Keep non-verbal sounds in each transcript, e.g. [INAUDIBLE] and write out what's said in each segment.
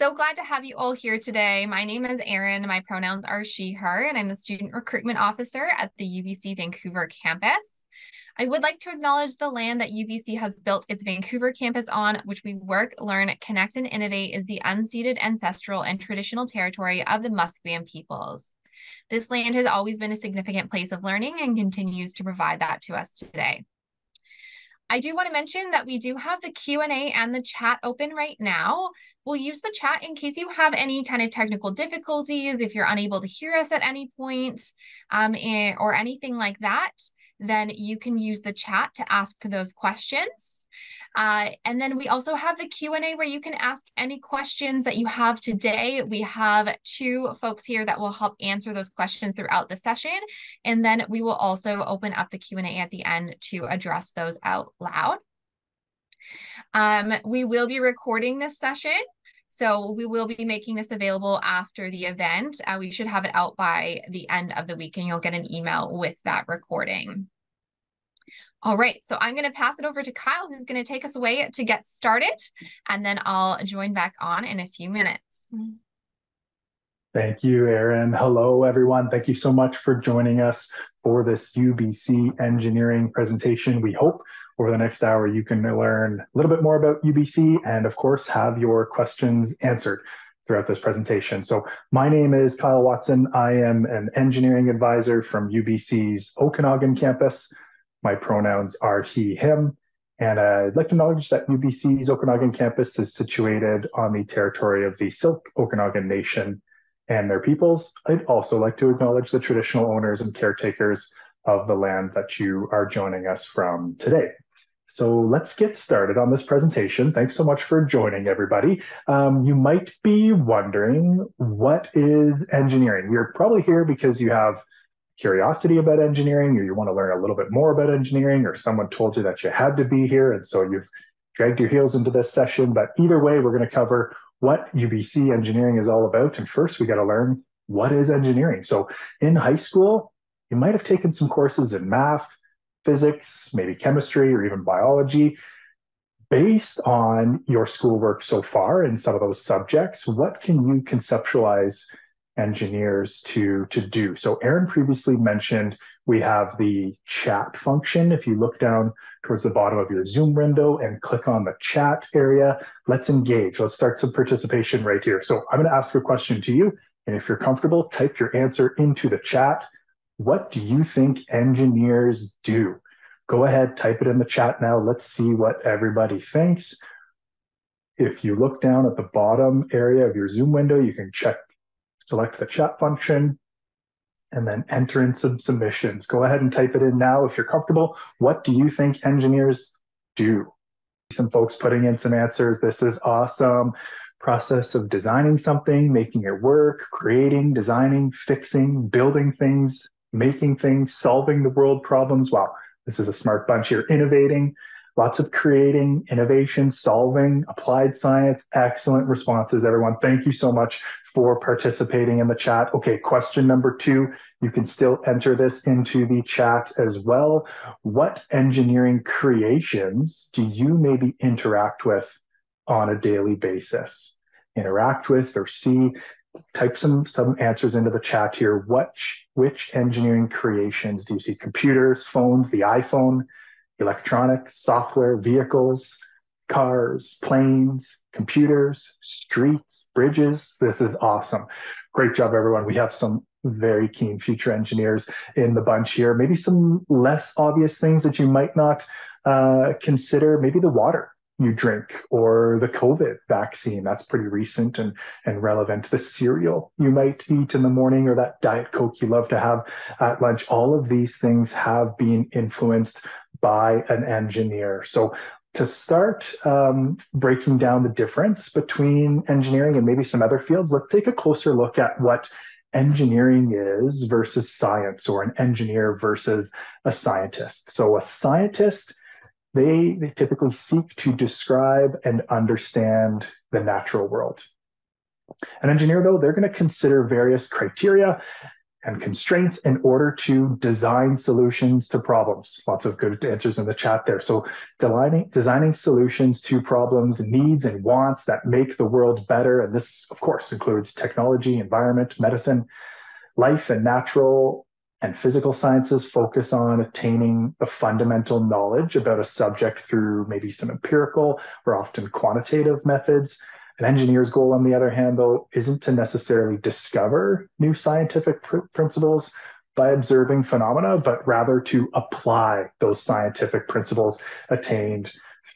So glad to have you all here today. My name is Erin. My pronouns are she, her, and I'm the Student Recruitment Officer at the UBC Vancouver campus. I would like to acknowledge the land that UBC has built its Vancouver campus on, which we work, learn, connect, and innovate is the unceded ancestral and traditional territory of the Musqueam peoples. This land has always been a significant place of learning and continues to provide that to us today. I do want to mention that we do have the Q&A and the chat open right now. We'll use the chat in case you have any kind of technical difficulties, if you're unable to hear us at any point, um, or anything like that, then you can use the chat to ask those questions. Uh, and then we also have the Q&A where you can ask any questions that you have today. We have two folks here that will help answer those questions throughout the session. And then we will also open up the Q&A at the end to address those out loud. Um, we will be recording this session. So we will be making this available after the event. Uh, we should have it out by the end of the week and you'll get an email with that recording. All right, so I'm going to pass it over to Kyle, who's going to take us away to get started, and then I'll join back on in a few minutes. Thank you, Erin. Hello, everyone. Thank you so much for joining us for this UBC engineering presentation. We hope over the next hour you can learn a little bit more about UBC and, of course, have your questions answered throughout this presentation. So my name is Kyle Watson. I am an engineering advisor from UBC's Okanagan campus. My pronouns are he, him. And I'd like to acknowledge that UBC's Okanagan campus is situated on the territory of the Syilx Okanagan Nation and their peoples. I'd also like to acknowledge the traditional owners and caretakers of the land that you are joining us from today. So let's get started on this presentation. Thanks so much for joining, everybody. Um, you might be wondering, what is engineering? You're probably here because you have curiosity about engineering or you want to learn a little bit more about engineering or someone told you that you had to be here and so you've dragged your heels into this session. But either way we're going to cover what UBC engineering is all about and first we got to learn what is engineering. So in high school you might have taken some courses in math physics maybe chemistry or even biology. Based on your schoolwork so far in some of those subjects what can you conceptualize engineers to, to do. So Erin previously mentioned we have the chat function. If you look down towards the bottom of your Zoom window and click on the chat area, let's engage. Let's start some participation right here. So I'm going to ask a question to you. And if you're comfortable, type your answer into the chat. What do you think engineers do? Go ahead, type it in the chat now. Let's see what everybody thinks. If you look down at the bottom area of your Zoom window, you can check select the chat function, and then enter in some submissions. Go ahead and type it in now if you're comfortable. What do you think engineers do? Some folks putting in some answers. This is awesome. Process of designing something, making it work, creating, designing, fixing, building things, making things, solving the world problems. Wow, this is a smart bunch here. Innovating, lots of creating, innovation, solving, applied science. Excellent responses, everyone. Thank you so much for participating in the chat. Okay, question number two. You can still enter this into the chat as well. What engineering creations do you maybe interact with on a daily basis? Interact with or see type some some answers into the chat here. What which engineering creations do you see? Computers, phones, the iPhone, electronics, software, vehicles, cars, planes, computers, streets, bridges. This is awesome. Great job, everyone. We have some very keen future engineers in the bunch here. Maybe some less obvious things that you might not uh, consider, maybe the water you drink or the COVID vaccine. That's pretty recent and, and relevant. The cereal you might eat in the morning or that Diet Coke you love to have at lunch. All of these things have been influenced by an engineer. So to start um, breaking down the difference between engineering and maybe some other fields, let's take a closer look at what engineering is versus science or an engineer versus a scientist. So a scientist they, they typically seek to describe and understand the natural world. An engineer, though, they're going to consider various criteria and constraints in order to design solutions to problems. Lots of good answers in the chat there. So designing, designing solutions to problems, needs and wants that make the world better. And this, of course, includes technology, environment, medicine, life and natural and physical sciences focus on attaining the fundamental knowledge about a subject through maybe some empirical or often quantitative methods. An engineer's goal, on the other hand, though, isn't to necessarily discover new scientific pr- principles by observing phenomena, but rather to apply those scientific principles attained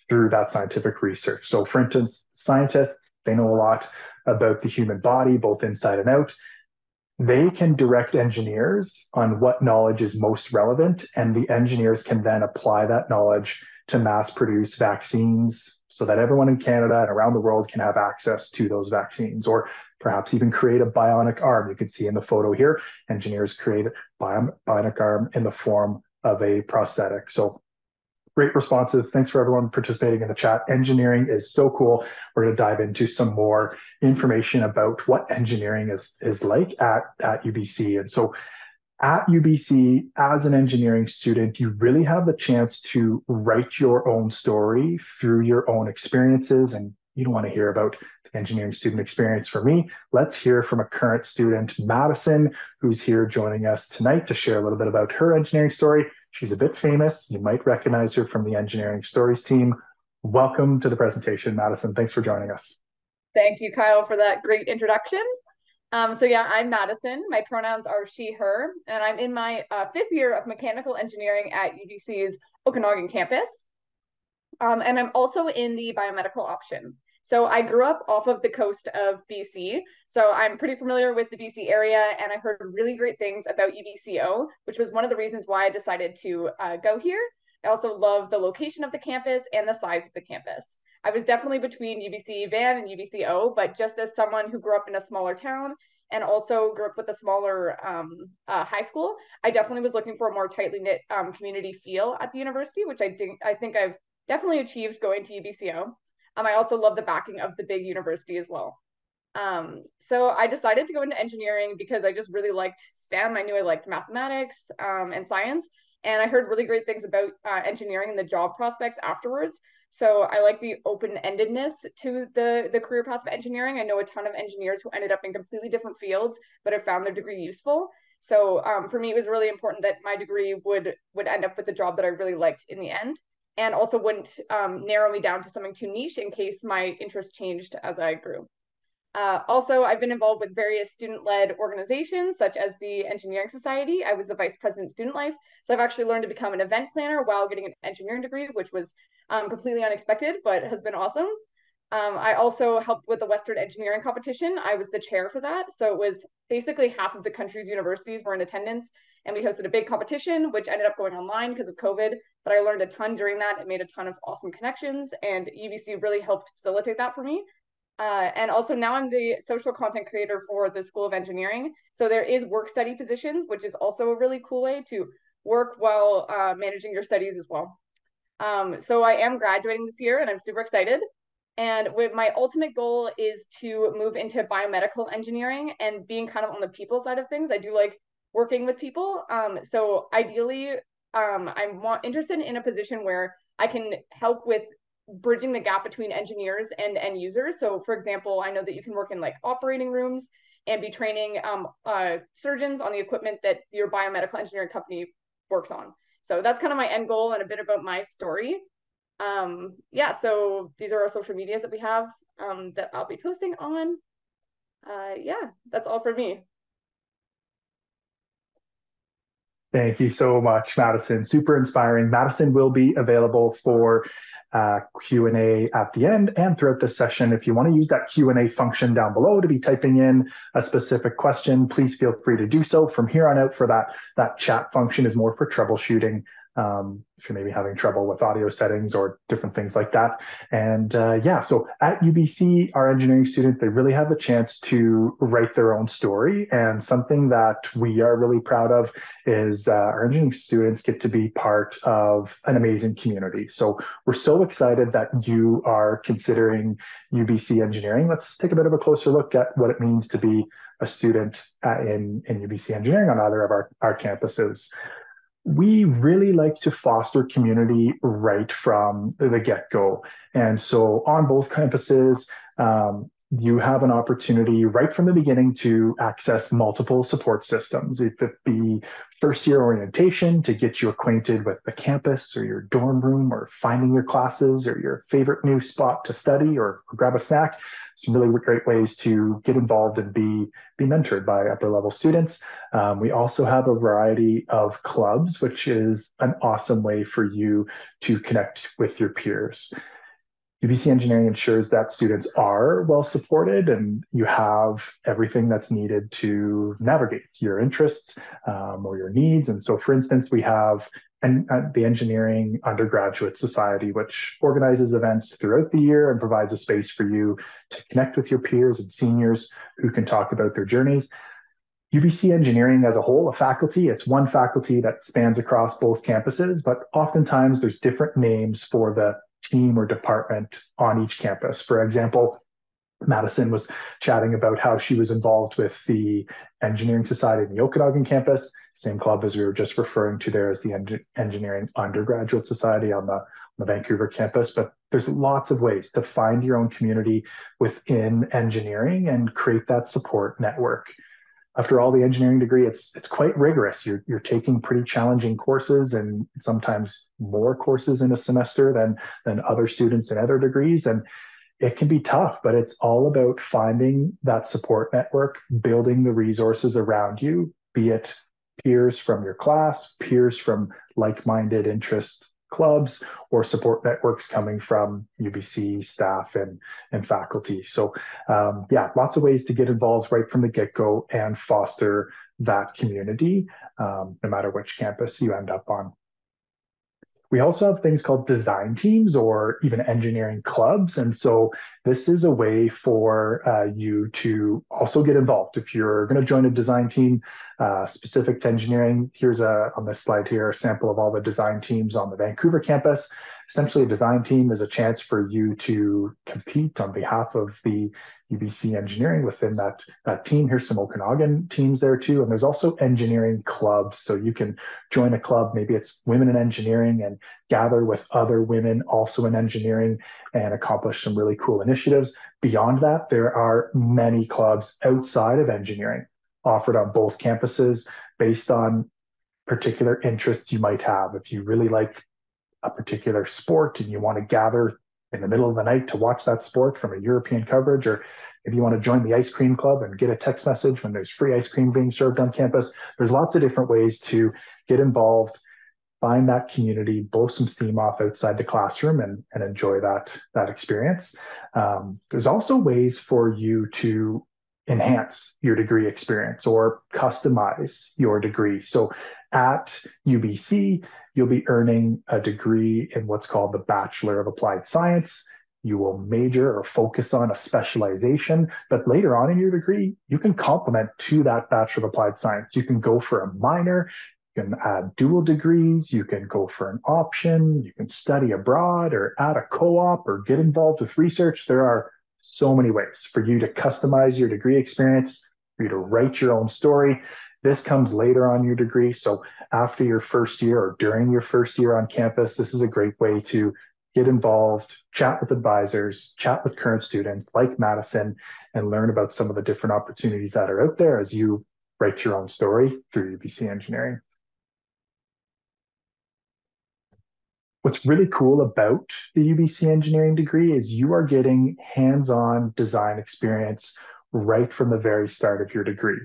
through that scientific research. So, for instance, scientists, they know a lot about the human body, both inside and out. They can direct engineers on what knowledge is most relevant, and the engineers can then apply that knowledge to mass produce vaccines so that everyone in Canada and around the world can have access to those vaccines, or perhaps even create a bionic arm. You can see in the photo here, engineers create a bionic arm in the form of a prosthetic. So great responses. Thanks for everyone participating in the chat. Engineering is so cool. We're going to dive into some more information about what engineering is, is like at, at UBC. And so at UBC, as an engineering student, you really have the chance to write your own story through your own experiences. And you don't want to hear about the engineering student experience for me. Let's hear from a current student, Madison, who's here joining us tonight to share a little bit about her engineering story. She's a bit famous. You might recognize her from the engineering stories team. Welcome to the presentation, Madison. Thanks for joining us. Thank you, Kyle, for that great introduction. Um, so yeah, I'm Madison. My pronouns are she, her, and I'm in my uh, fifth year of mechanical engineering at UBC's Okanagan campus. Um, and I'm also in the biomedical option. So I grew up off of the coast of BC. So I'm pretty familiar with the BC area and I heard really great things about UBCO, which was one of the reasons why I decided to uh, go here. I also love the location of the campus and the size of the campus. I was definitely between UBC Van and UBCO, but just as someone who grew up in a smaller town and also grew up with a smaller um, uh, high school, I definitely was looking for a more tightly knit um, community feel at the university, which I think I think I've definitely achieved going to UBCO. Um, I also love the backing of the big university as well. Um, so I decided to go into engineering because I just really liked STEM. I knew I liked mathematics um, and science, and I heard really great things about uh, engineering and the job prospects afterwards. So I like the open-endedness to the, the career path of engineering. I know a ton of engineers who ended up in completely different fields, but have found their degree useful. So um, for me, it was really important that my degree would would end up with a job that I really liked in the end, and also wouldn't um, narrow me down to something too niche in case my interest changed as I grew. Uh, also, I've been involved with various student-led organizations, such as the Engineering Society. I was the vice president student life. So I've actually learned to become an event planner while getting an engineering degree, which was um, completely unexpected, but has been awesome. Um, I also helped with the Western Engineering Competition. I was the chair for that. So it was basically half of the country's universities were in attendance. And we hosted a big competition, which ended up going online because of COVID. But I learned a ton during that. It made a ton of awesome connections. And UBC really helped facilitate that for me. Uh, and also now I'm the social content creator for the School of Engineering. So there is work study positions, which is also a really cool way to work while uh, managing your studies as well. Um, so I am graduating this year and I'm super excited. And with my ultimate goal is to move into biomedical engineering and being kind of on the people side of things. I do like working with people. Um, so ideally, um, I'm interested in a position where I can help with bridging the gap between engineers and end users. So for example, I know that you can work in like operating rooms and be training um, uh, surgeons on the equipment that your biomedical engineering company works on. So that's kind of my end goal and a bit about my story. Um, yeah, so these are our social medias that we have um, that I'll be posting on. Uh, yeah, that's all for me. Thank you so much, Madison. Super inspiring. Madison will be available for uh, Q&A at the end and throughout the session. If you want to use that Q&A function down below to be typing in a specific question, please feel free to do so. From here on out for that, that chat function is more for troubleshooting um, if you're maybe having trouble with audio settings or different things like that. And uh, yeah, so at UBC, our engineering students, they really have the chance to write their own story. And something that we are really proud of is uh, our engineering students get to be part of an amazing community. So we're so excited that you are considering UBC engineering. Let's take a bit of a closer look at what it means to be a student in, in UBC engineering on either of our, our campuses we really like to foster community right from the get-go. And so on both campuses, um, you have an opportunity right from the beginning to access multiple support systems. If it be first year orientation to get you acquainted with the campus or your dorm room or finding your classes or your favorite new spot to study or grab a snack, some really great ways to get involved and be, be mentored by upper level students. Um, we also have a variety of clubs, which is an awesome way for you to connect with your peers. UBC Engineering ensures that students are well supported and you have everything that's needed to navigate your interests um, or your needs. And so, for instance, we have an, uh, the Engineering Undergraduate Society, which organizes events throughout the year and provides a space for you to connect with your peers and seniors who can talk about their journeys. UBC Engineering as a whole, a faculty, it's one faculty that spans across both campuses, but oftentimes there's different names for the team or department on each campus. For example, Madison was chatting about how she was involved with the Engineering Society in the Okanagan campus, same club as we were just referring to there as the en- Engineering Undergraduate Society on the, on the Vancouver campus. But there's lots of ways to find your own community within engineering and create that support network after all the engineering degree, it's it's quite rigorous. You're you're taking pretty challenging courses and sometimes more courses in a semester than than other students in other degrees. And it can be tough, but it's all about finding that support network, building the resources around you, be it peers from your class, peers from like-minded interests clubs or support networks coming from UBC staff and, and faculty. So um, yeah, lots of ways to get involved right from the get-go and foster that community, um, no matter which campus you end up on. We also have things called design teams or even engineering clubs. And so this is a way for uh, you to also get involved. If you're going to join a design team uh, specific to engineering, here's a on this slide here a sample of all the design teams on the Vancouver campus essentially a design team is a chance for you to compete on behalf of the UBC engineering within that, that team. Here's some Okanagan teams there too. And there's also engineering clubs. So you can join a club, maybe it's women in engineering and gather with other women also in engineering and accomplish some really cool initiatives. Beyond that, there are many clubs outside of engineering offered on both campuses based on particular interests you might have. If you really like a particular sport and you want to gather in the middle of the night to watch that sport from a European coverage, or if you want to join the ice cream club and get a text message when there's free ice cream being served on campus, there's lots of different ways to get involved, find that community, blow some steam off outside the classroom and, and enjoy that, that experience. Um, there's also ways for you to enhance your degree experience or customize your degree. So at UBC, you'll be earning a degree in what's called the Bachelor of Applied Science. You will major or focus on a specialization, but later on in your degree, you can complement to that Bachelor of Applied Science. You can go for a minor, you can add dual degrees, you can go for an option, you can study abroad or add a co op or get involved with research. There are so many ways for you to customize your degree experience, for you to write your own story. This comes later on your degree. So after your first year or during your first year on campus, this is a great way to get involved, chat with advisors, chat with current students like Madison, and learn about some of the different opportunities that are out there as you write your own story through UBC engineering. What's really cool about the UBC engineering degree is you are getting hands-on design experience right from the very start of your degree.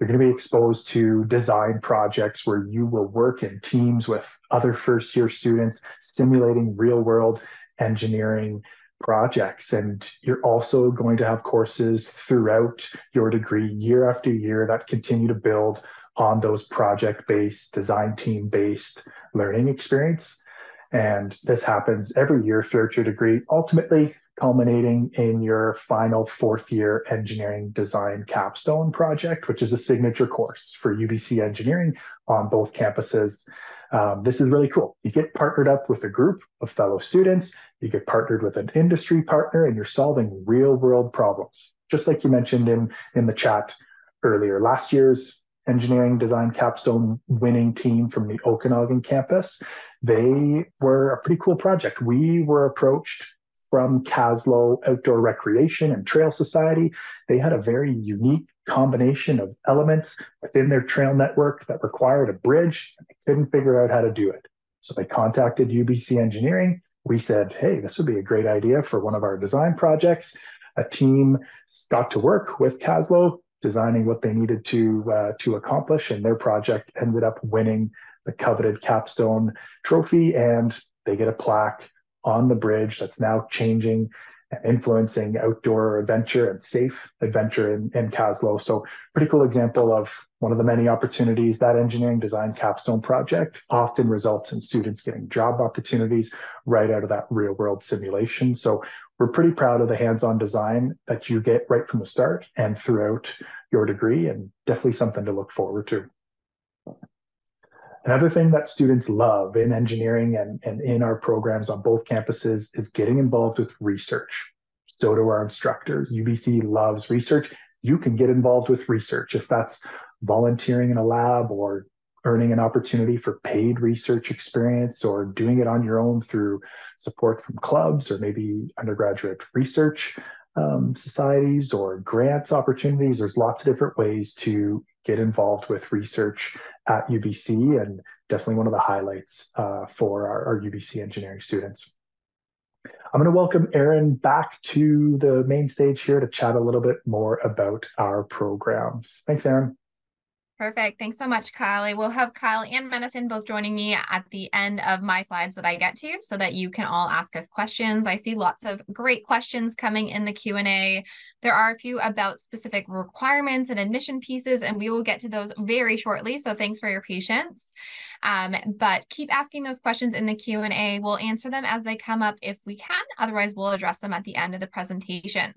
You're going to be exposed to design projects where you will work in teams with other first year students, simulating real world engineering projects. And you're also going to have courses throughout your degree year after year that continue to build on those project-based, design team-based learning experience. And this happens every year throughout your degree, ultimately culminating in your final fourth year engineering design capstone project, which is a signature course for UBC engineering on both campuses. Um, this is really cool. You get partnered up with a group of fellow students, you get partnered with an industry partner, and you're solving real world problems. Just like you mentioned in, in the chat earlier, last year's engineering design capstone winning team from the Okanagan campus, they were a pretty cool project. We were approached from Kaslo Outdoor Recreation and Trail Society. They had a very unique combination of elements within their trail network that required a bridge, and they couldn't figure out how to do it. So they contacted UBC Engineering. We said, hey, this would be a great idea for one of our design projects. A team got to work with Kaslo, designing what they needed to uh, to accomplish, and their project ended up winning the coveted capstone trophy, and they get a plaque on the bridge that's now changing and influencing outdoor adventure and safe adventure in, in Kaslo. So pretty cool example of one of the many opportunities that engineering design capstone project often results in students getting job opportunities right out of that real world simulation. So we're pretty proud of the hands-on design that you get right from the start and throughout your degree and definitely something to look forward to. Another thing that students love in engineering and, and in our programs on both campuses is getting involved with research. So do our instructors. UBC loves research. You can get involved with research if that's volunteering in a lab or earning an opportunity for paid research experience or doing it on your own through support from clubs or maybe undergraduate research um, societies or grants opportunities. There's lots of different ways to get involved with research at UBC and definitely one of the highlights uh, for our, our UBC engineering students. I'm going to welcome Erin back to the main stage here to chat a little bit more about our programs. Thanks, Erin. Perfect. Thanks so much, Kylie. We'll have Kyle and Madison both joining me at the end of my slides that I get to so that you can all ask us questions. I see lots of great questions coming in the Q&A. There are a few about specific requirements and admission pieces, and we will get to those very shortly. So thanks for your patience. Um, but keep asking those questions in the Q&A. We'll answer them as they come up if we can. Otherwise, we'll address them at the end of the presentation.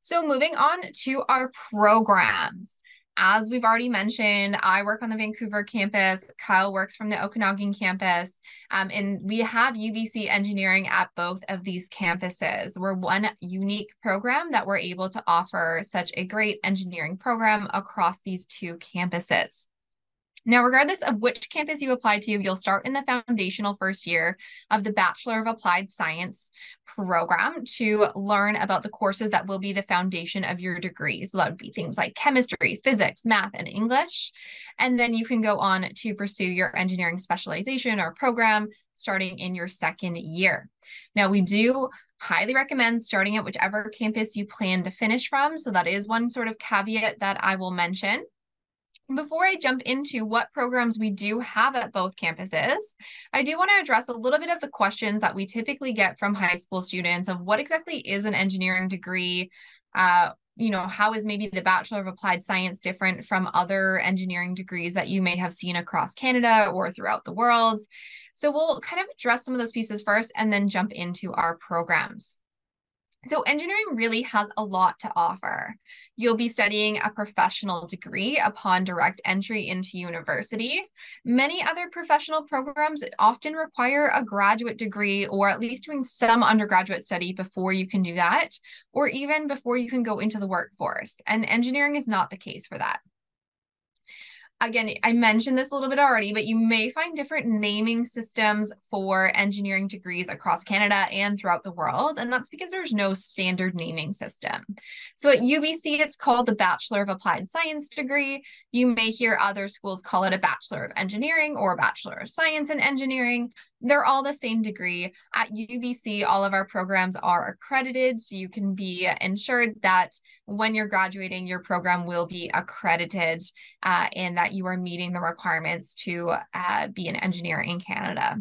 So moving on to our programs. As we've already mentioned, I work on the Vancouver campus. Kyle works from the Okanagan campus. Um, and we have UBC engineering at both of these campuses. We're one unique program that we're able to offer such a great engineering program across these two campuses. Now, regardless of which campus you apply to, you'll start in the foundational first year of the Bachelor of Applied Science program to learn about the courses that will be the foundation of your degree. So that would be things like chemistry, physics, math, and English. And then you can go on to pursue your engineering specialization or program starting in your second year. Now, we do highly recommend starting at whichever campus you plan to finish from. So that is one sort of caveat that I will mention. Before I jump into what programs we do have at both campuses, I do want to address a little bit of the questions that we typically get from high school students of what exactly is an engineering degree? Uh, you know, how is maybe the Bachelor of Applied Science different from other engineering degrees that you may have seen across Canada or throughout the world? So we'll kind of address some of those pieces first and then jump into our programs. So engineering really has a lot to offer. You'll be studying a professional degree upon direct entry into university. Many other professional programs often require a graduate degree or at least doing some undergraduate study before you can do that, or even before you can go into the workforce. And engineering is not the case for that again, I mentioned this a little bit already, but you may find different naming systems for engineering degrees across Canada and throughout the world. And that's because there's no standard naming system. So at UBC, it's called the Bachelor of Applied Science degree. You may hear other schools call it a Bachelor of Engineering or Bachelor of Science in Engineering they're all the same degree. At UBC, all of our programs are accredited, so you can be ensured that when you're graduating, your program will be accredited uh, and that you are meeting the requirements to uh, be an engineer in Canada.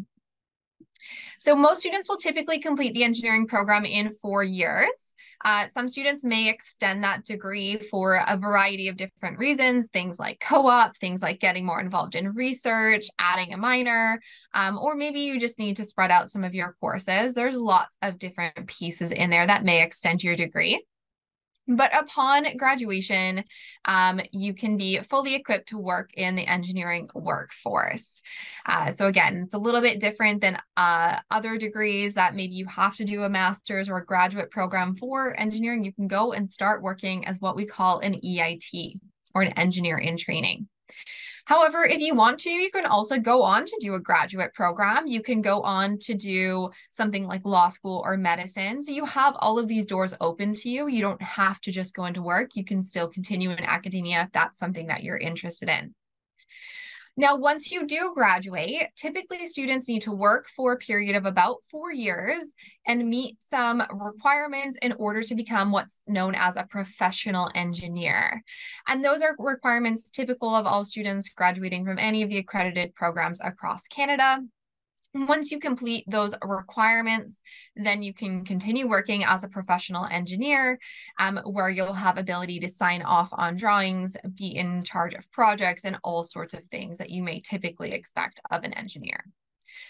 So most students will typically complete the engineering program in four years. Uh, some students may extend that degree for a variety of different reasons, things like co-op, things like getting more involved in research, adding a minor, um, or maybe you just need to spread out some of your courses. There's lots of different pieces in there that may extend your degree. But upon graduation, um, you can be fully equipped to work in the engineering workforce. Uh, so again, it's a little bit different than uh, other degrees that maybe you have to do a master's or a graduate program for engineering. You can go and start working as what we call an EIT or an engineer in training. However, if you want to, you can also go on to do a graduate program. You can go on to do something like law school or medicine. So you have all of these doors open to you. You don't have to just go into work. You can still continue in academia if that's something that you're interested in. Now, once you do graduate, typically students need to work for a period of about four years and meet some requirements in order to become what's known as a professional engineer. And those are requirements typical of all students graduating from any of the accredited programs across Canada. Once you complete those requirements, then you can continue working as a professional engineer um, where you'll have ability to sign off on drawings, be in charge of projects and all sorts of things that you may typically expect of an engineer.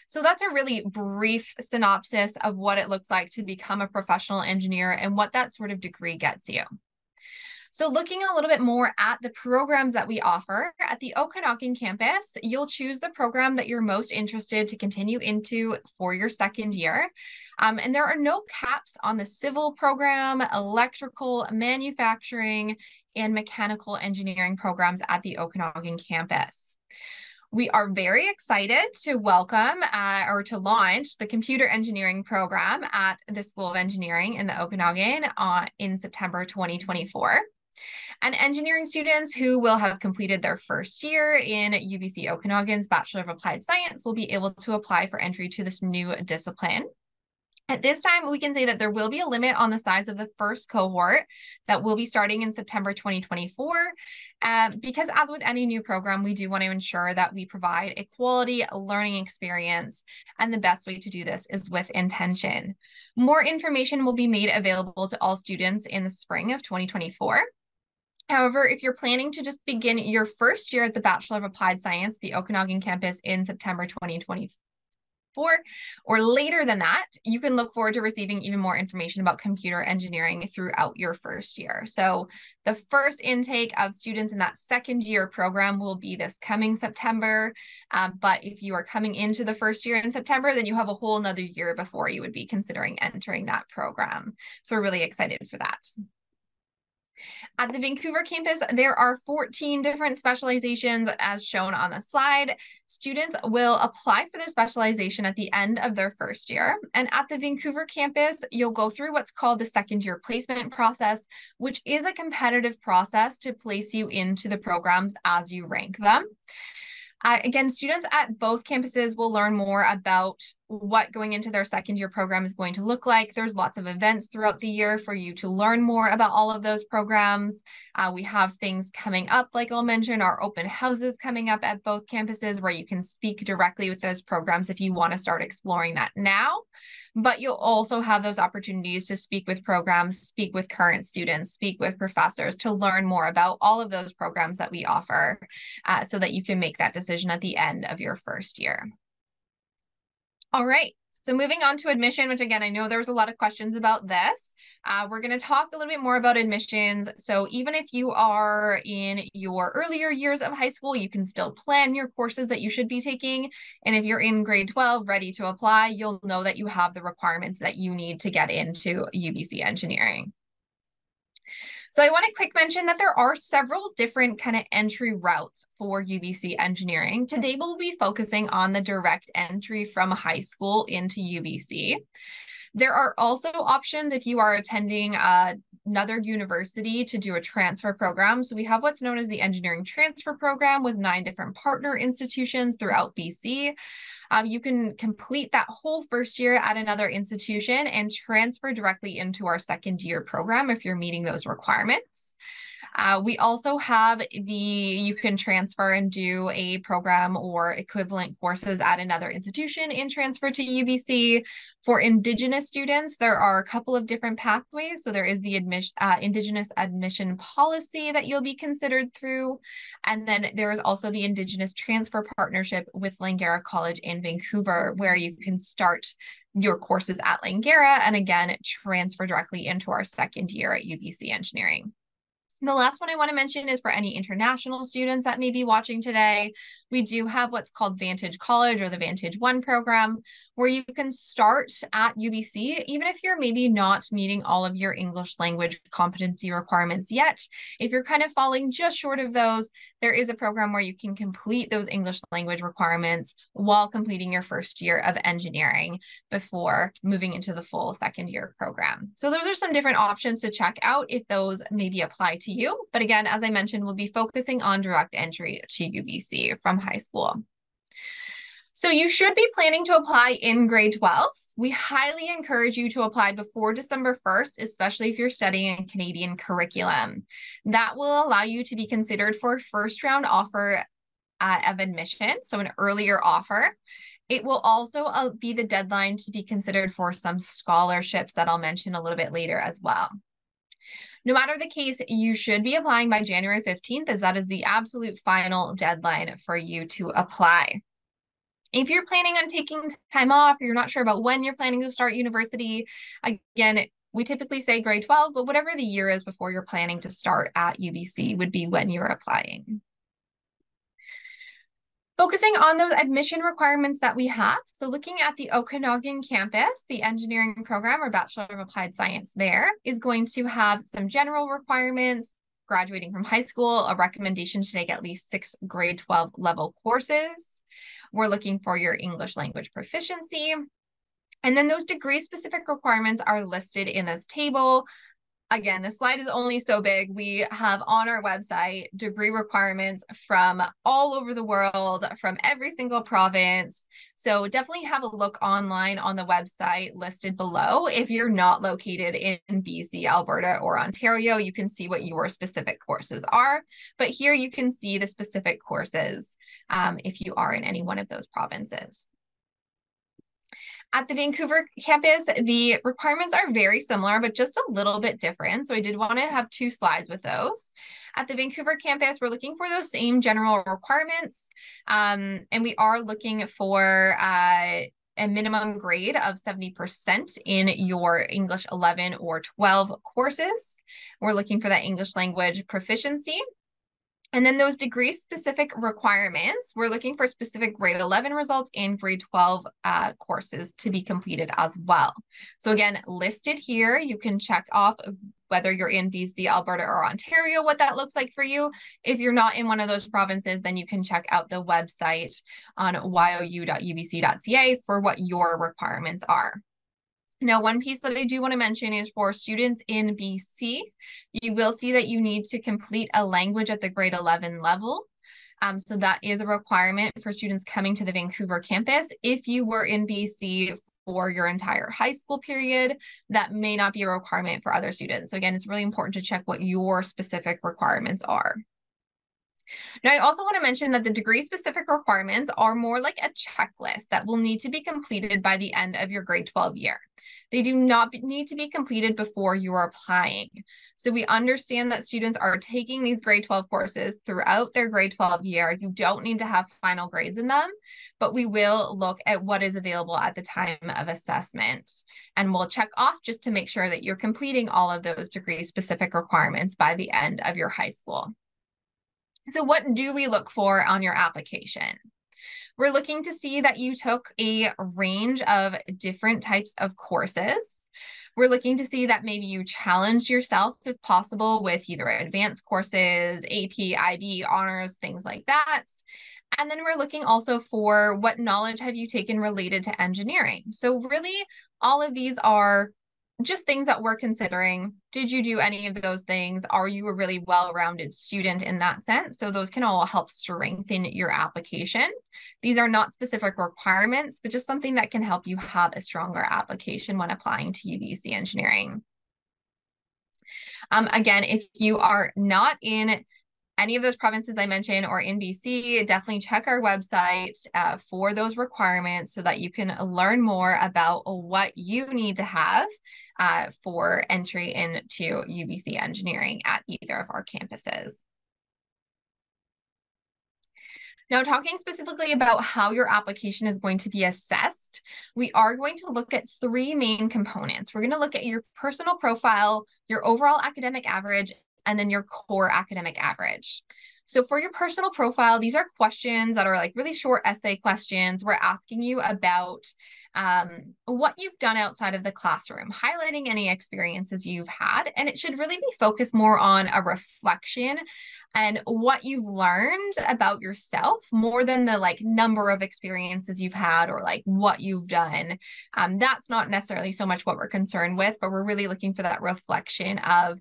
So that's a really brief synopsis of what it looks like to become a professional engineer and what that sort of degree gets you. So looking a little bit more at the programs that we offer at the Okanagan campus, you'll choose the program that you're most interested to continue into for your second year. Um, and there are no caps on the civil program, electrical, manufacturing, and mechanical engineering programs at the Okanagan campus. We are very excited to welcome uh, or to launch the computer engineering program at the School of Engineering in the Okanagan uh, in September 2024. And engineering students who will have completed their first year in UBC Okanagan's Bachelor of Applied Science will be able to apply for entry to this new discipline. At this time, we can say that there will be a limit on the size of the first cohort that will be starting in September 2024. Um, because as with any new program, we do want to ensure that we provide a quality learning experience. And the best way to do this is with intention. More information will be made available to all students in the spring of 2024. However, if you're planning to just begin your first year at the Bachelor of Applied Science, the Okanagan campus in September 2024, or later than that, you can look forward to receiving even more information about computer engineering throughout your first year. So the first intake of students in that second year program will be this coming September. Um, but if you are coming into the first year in September, then you have a whole another year before you would be considering entering that program. So we're really excited for that. At the Vancouver campus, there are 14 different specializations as shown on the slide. Students will apply for their specialization at the end of their first year. And at the Vancouver campus, you'll go through what's called the second year placement process, which is a competitive process to place you into the programs as you rank them. Uh, again, students at both campuses will learn more about what going into their second year program is going to look like. There's lots of events throughout the year for you to learn more about all of those programs. Uh, we have things coming up, like I'll mention, our open houses coming up at both campuses where you can speak directly with those programs if you want to start exploring that now but you'll also have those opportunities to speak with programs, speak with current students, speak with professors to learn more about all of those programs that we offer uh, so that you can make that decision at the end of your first year. All right, so moving on to admission, which again, I know there was a lot of questions about this. Uh, we're going to talk a little bit more about admissions. So even if you are in your earlier years of high school, you can still plan your courses that you should be taking. And if you're in grade 12 ready to apply, you'll know that you have the requirements that you need to get into UBC engineering. So I want to quick mention that there are several different kind of entry routes for UBC engineering. Today we'll be focusing on the direct entry from high school into UBC. There are also options if you are attending uh, another university to do a transfer program. So we have what's known as the Engineering Transfer Program with nine different partner institutions throughout BC. Um, you can complete that whole first year at another institution and transfer directly into our second year program if you're meeting those requirements. Uh, we also have the, you can transfer and do a program or equivalent courses at another institution and transfer to UBC. For Indigenous students, there are a couple of different pathways. So there is the admission, uh, Indigenous admission policy that you'll be considered through. And then there is also the Indigenous transfer partnership with Langara College in Vancouver, where you can start your courses at Langara and again, transfer directly into our second year at UBC Engineering. The last one I want to mention is for any international students that may be watching today. We do have what's called Vantage College or the Vantage One program, where you can start at UBC, even if you're maybe not meeting all of your English language competency requirements yet. If you're kind of falling just short of those, there is a program where you can complete those English language requirements while completing your first year of engineering before moving into the full second year program. So those are some different options to check out if those maybe apply to you. But again, as I mentioned, we'll be focusing on direct entry to UBC from high school. So you should be planning to apply in grade 12. We highly encourage you to apply before December 1st, especially if you're studying a Canadian curriculum. That will allow you to be considered for first round offer uh, of admission, so an earlier offer. It will also uh, be the deadline to be considered for some scholarships that I'll mention a little bit later as well. No matter the case, you should be applying by January 15th, as that is the absolute final deadline for you to apply. If you're planning on taking time off, or you're not sure about when you're planning to start university, again, we typically say grade 12, but whatever the year is before you're planning to start at UBC would be when you're applying. Focusing on those admission requirements that we have. So looking at the Okanagan campus, the engineering program or Bachelor of Applied Science there is going to have some general requirements, graduating from high school, a recommendation to take at least six grade 12 level courses. We're looking for your English language proficiency. And then those degree specific requirements are listed in this table again, the slide is only so big. We have on our website degree requirements from all over the world, from every single province. So definitely have a look online on the website listed below. If you're not located in BC, Alberta, or Ontario, you can see what your specific courses are. But here you can see the specific courses um, if you are in any one of those provinces. At the Vancouver campus, the requirements are very similar, but just a little bit different. So I did want to have two slides with those. At the Vancouver campus, we're looking for those same general requirements. Um, and we are looking for uh, a minimum grade of 70% in your English 11 or 12 courses. We're looking for that English language proficiency and then those degree specific requirements, we're looking for specific grade 11 results and grade 12 uh, courses to be completed as well. So again, listed here, you can check off whether you're in BC, Alberta, or Ontario, what that looks like for you. If you're not in one of those provinces, then you can check out the website on you.ubc.ca for what your requirements are. Now, one piece that I do want to mention is for students in BC, you will see that you need to complete a language at the grade 11 level. Um, so that is a requirement for students coming to the Vancouver campus. If you were in BC for your entire high school period, that may not be a requirement for other students. So again, it's really important to check what your specific requirements are. Now, I also want to mention that the degree specific requirements are more like a checklist that will need to be completed by the end of your grade 12 year. They do not need to be completed before you are applying. So we understand that students are taking these grade 12 courses throughout their grade 12 year. You don't need to have final grades in them, but we will look at what is available at the time of assessment. And we'll check off just to make sure that you're completing all of those degree specific requirements by the end of your high school. So what do we look for on your application? We're looking to see that you took a range of different types of courses. We're looking to see that maybe you challenged yourself, if possible, with either advanced courses, AP, IB, honors, things like that. And then we're looking also for what knowledge have you taken related to engineering. So really, all of these are just things that we're considering. Did you do any of those things? Are you a really well-rounded student in that sense? So those can all help strengthen your application. These are not specific requirements, but just something that can help you have a stronger application when applying to UBC engineering. Um, again, if you are not in any of those provinces I mentioned or in BC, definitely check our website uh, for those requirements so that you can learn more about what you need to have uh, for entry into UBC engineering at either of our campuses. Now, talking specifically about how your application is going to be assessed, we are going to look at three main components. We're going to look at your personal profile, your overall academic average, and then your core academic average. So for your personal profile, these are questions that are like really short essay questions. We're asking you about um, what you've done outside of the classroom, highlighting any experiences you've had. And it should really be focused more on a reflection and what you've learned about yourself more than the like number of experiences you've had or like what you've done. Um, that's not necessarily so much what we're concerned with, but we're really looking for that reflection of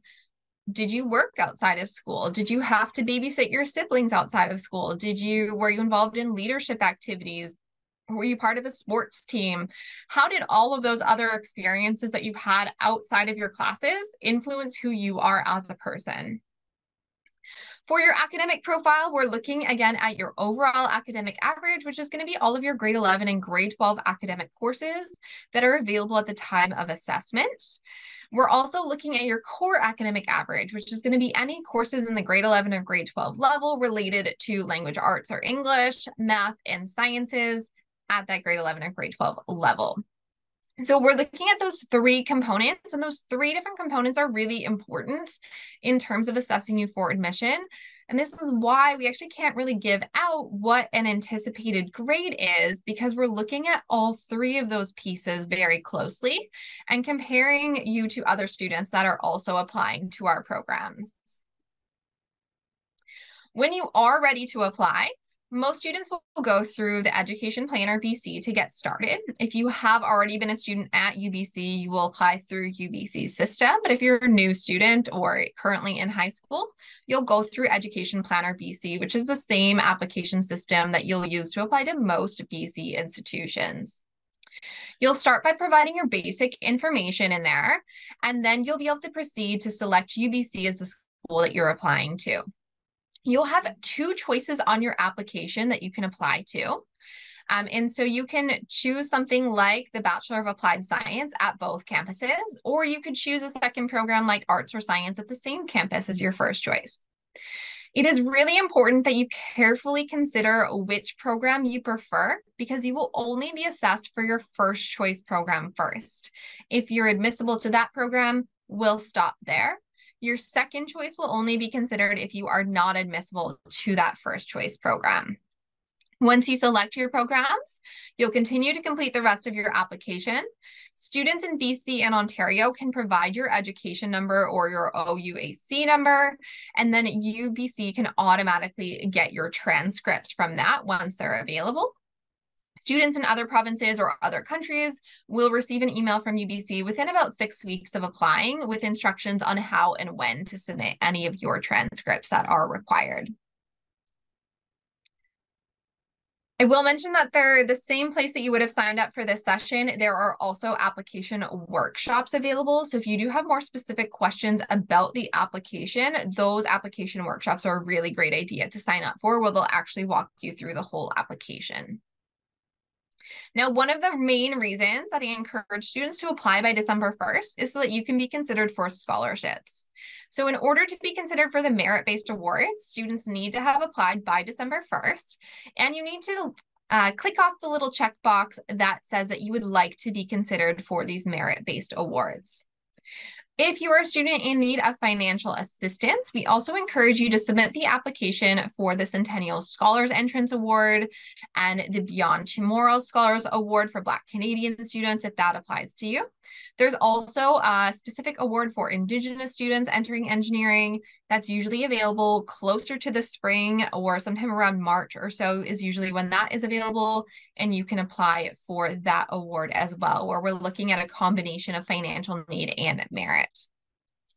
did you work outside of school? Did you have to babysit your siblings outside of school? Did you were you involved in leadership activities? Were you part of a sports team? How did all of those other experiences that you've had outside of your classes influence who you are as a person for your academic profile, we're looking again at your overall academic average, which is going to be all of your grade 11 and grade 12 academic courses that are available at the time of assessment. We're also looking at your core academic average, which is going to be any courses in the grade 11 or grade 12 level related to language arts or English, math, and sciences at that grade 11 or grade 12 level. So we're looking at those three components, and those three different components are really important in terms of assessing you for admission. And this is why we actually can't really give out what an anticipated grade is because we're looking at all three of those pieces very closely and comparing you to other students that are also applying to our programs. When you are ready to apply, most students will go through the Education Planner BC to get started. If you have already been a student at UBC, you will apply through UBC's system. But if you're a new student or currently in high school, you'll go through Education Planner BC, which is the same application system that you'll use to apply to most BC institutions. You'll start by providing your basic information in there, and then you'll be able to proceed to select UBC as the school that you're applying to you'll have two choices on your application that you can apply to. Um, and so you can choose something like the Bachelor of Applied Science at both campuses, or you could choose a second program like Arts or Science at the same campus as your first choice. It is really important that you carefully consider which program you prefer because you will only be assessed for your first choice program first. If you're admissible to that program, we'll stop there. Your second choice will only be considered if you are not admissible to that first choice program. Once you select your programs, you'll continue to complete the rest of your application. Students in BC and Ontario can provide your education number or your OUAC number, and then UBC can automatically get your transcripts from that once they're available. Students in other provinces or other countries will receive an email from UBC within about six weeks of applying with instructions on how and when to submit any of your transcripts that are required. I will mention that they're the same place that you would have signed up for this session. There are also application workshops available. So if you do have more specific questions about the application, those application workshops are a really great idea to sign up for where they'll actually walk you through the whole application. Now, one of the main reasons that I encourage students to apply by December 1st is so that you can be considered for scholarships. So in order to be considered for the merit-based awards, students need to have applied by December 1st, and you need to uh, click off the little checkbox that says that you would like to be considered for these merit-based awards. If you are a student in need of financial assistance, we also encourage you to submit the application for the Centennial Scholars Entrance Award and the Beyond Tomorrow Scholars Award for Black Canadian students, if that applies to you. There's also a specific award for Indigenous students entering engineering that's usually available closer to the spring or sometime around March or so is usually when that is available. And you can apply for that award as well, where we're looking at a combination of financial need and merit.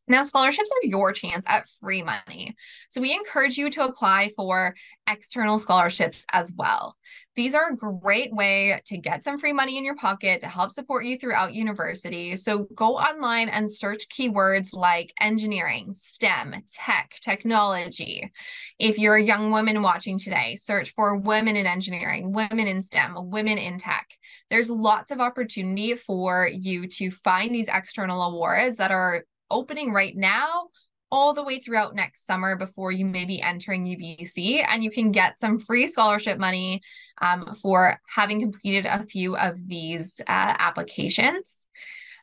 Now, scholarships are your chance at free money. So we encourage you to apply for external scholarships as well. These are a great way to get some free money in your pocket to help support you throughout university. So go online and search keywords like engineering, STEM, tech, technology. If you're a young woman watching today, search for women in engineering, women in STEM, women in tech. There's lots of opportunity for you to find these external awards that are opening right now all the way throughout next summer before you may be entering UBC. And you can get some free scholarship money um, for having completed a few of these uh, applications.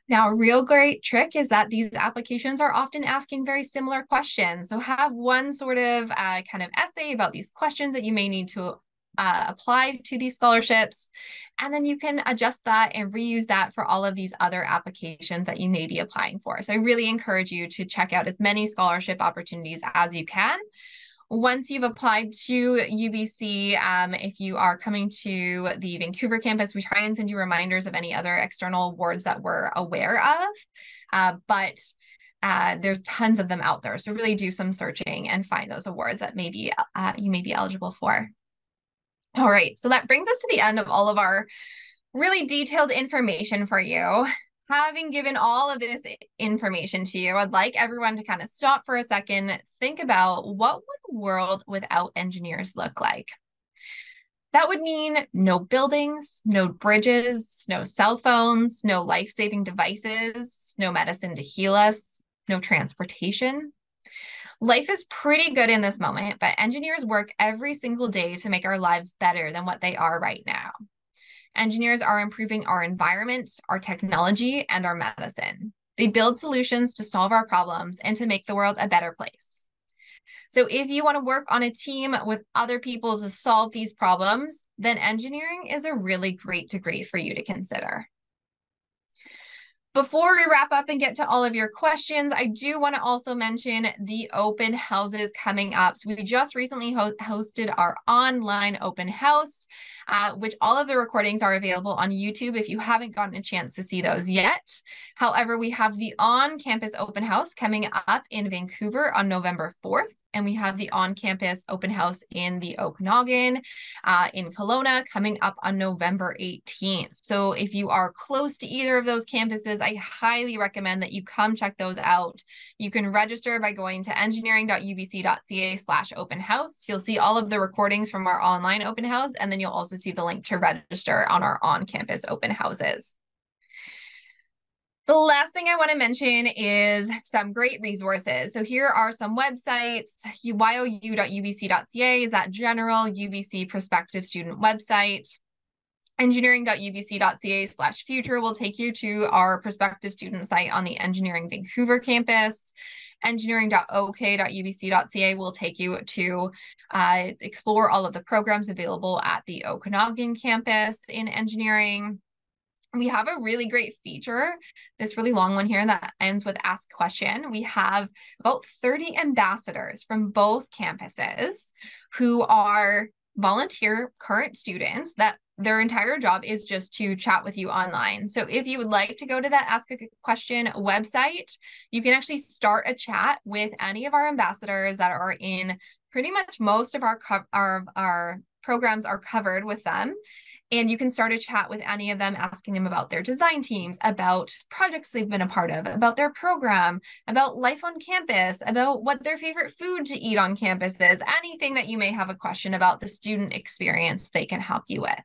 Now, a real great trick is that these applications are often asking very similar questions. So have one sort of uh, kind of essay about these questions that you may need to uh, apply to these scholarships. And then you can adjust that and reuse that for all of these other applications that you may be applying for. So I really encourage you to check out as many scholarship opportunities as you can. Once you've applied to UBC, um, if you are coming to the Vancouver campus, we try and send you reminders of any other external awards that we're aware of. Uh, but uh, there's tons of them out there. So really do some searching and find those awards that maybe uh, you may be eligible for. All right, so that brings us to the end of all of our really detailed information for you. Having given all of this information to you, I'd like everyone to kind of stop for a second, think about what would a world without engineers look like? That would mean no buildings, no bridges, no cell phones, no life-saving devices, no medicine to heal us, no transportation, Life is pretty good in this moment, but engineers work every single day to make our lives better than what they are right now. Engineers are improving our environment, our technology, and our medicine. They build solutions to solve our problems and to make the world a better place. So, if you want to work on a team with other people to solve these problems, then engineering is a really great degree for you to consider. Before we wrap up and get to all of your questions, I do want to also mention the open houses coming up. So we just recently ho hosted our online open house, uh, which all of the recordings are available on YouTube if you haven't gotten a chance to see those yet. However, we have the on-campus open house coming up in Vancouver on November 4th and we have the on-campus open house in the Okanagan uh, in Kelowna coming up on November 18th. So if you are close to either of those campuses, I highly recommend that you come check those out. You can register by going to engineering.ubc.ca slash open house. You'll see all of the recordings from our online open house, and then you'll also see the link to register on our on-campus open houses. The last thing I want to mention is some great resources. So here are some websites. you.ubc.ca is that general UBC prospective student website. Engineering.ubc.ca slash future will take you to our prospective student site on the Engineering Vancouver campus. Engineering.ok.ubc.ca will take you to uh, explore all of the programs available at the Okanagan campus in engineering we have a really great feature, this really long one here that ends with ask question. We have about 30 ambassadors from both campuses who are volunteer current students that their entire job is just to chat with you online. So if you would like to go to that ask a question website, you can actually start a chat with any of our ambassadors that are in pretty much most of our our our programs are covered with them and you can start a chat with any of them, asking them about their design teams, about projects they've been a part of, about their program, about life on campus, about what their favorite food to eat on campus is, anything that you may have a question about the student experience they can help you with.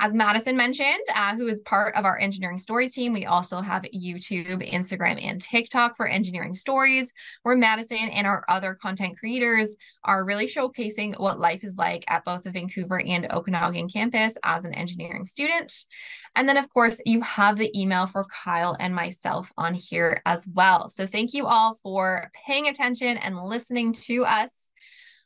As Madison mentioned, uh, who is part of our engineering stories team, we also have YouTube, Instagram, and TikTok for engineering stories, where Madison and our other content creators are really showcasing what life is like at both the Vancouver and Okanagan campus as an engineering student. And then, of course, you have the email for Kyle and myself on here as well. So thank you all for paying attention and listening to us